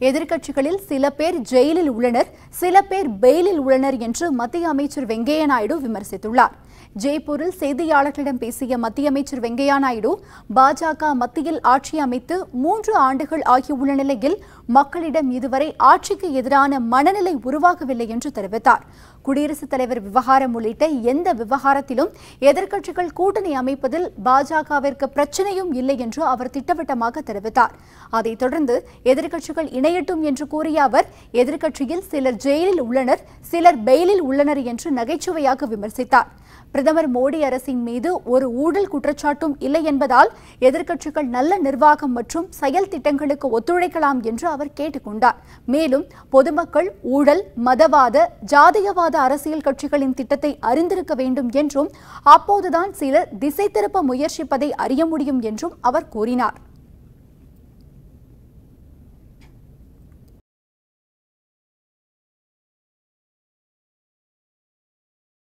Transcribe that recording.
எதிர்க்கட்சிகளில் சில பேர் ஜெயிலில் உள்ளனர் சில பேர் பெயிலில் உள்ளனர் என்று மத்திய அமைச்சர் வெங்கையா நாயுடு விமர்சித்துள்ளார். ஜெய்ப்பூரில் செய்தியாளர்களிடம் பேசிய மத்திய அமைச்சர் வெங்கையா நாயுடு பாஜக மத்தியில் ஆட்சி அமைத்து மூன்று ஆண்டுகள் ஆகியுள்ள நிலையில் மக்களிடம் இதுவரை ஆட்சிக்கு எதிரான மனநிலை உருவாகவில்லை என்று தெரிவித்தார். குடியரசுத் தலைவர் விவகாரம் உள்ளிட்ட எந்த விவகாரத்திலும் எதிர்க்கட்சிகள் கூட்டணி அமைப்பதில் பாஜகவிற்கு பிரச்சனையும் இல்லை என்று அவர் திட்டவட்டமாக தெரிவித்தார். அதைத் தொடர்ந்து எதிர்க்கட்சிகள் இணையட்டும் என்று கூறிய அவர் எதிர்க்கட்சியில் சிலர் ஜெயிலில் உள்ளனர் சிலர் பெயிலில் உள்ளனர் என்று நகைச்சுவையாக விமர்சித்தார். பிரதமர் மோடி அரசின் மீது ஒரு ஊழல் குற்றச்சாட்டும் இல்லை என்பதால் எதிர்க்கட்சிகள் நல்ல நிர்வாகம் மற்றும் செயல் திட்டங்களுக்கு ஒத்துழைக்கலாம் என்று அவர் கேட்டுக்கொண்டார். மேலும் பொதுமக்கள் ஊழல் மதவாத ஜாதியவாத அரசியல் கட்சிகளின் திட்டத்தை அறிந்திருக்க வேண்டும் என்றும் அப்போதுதான் சிலர் திசை திருப்ப முயற்சிப்பதை அறிய முடியும் என்றும் அவர் கூறினார்.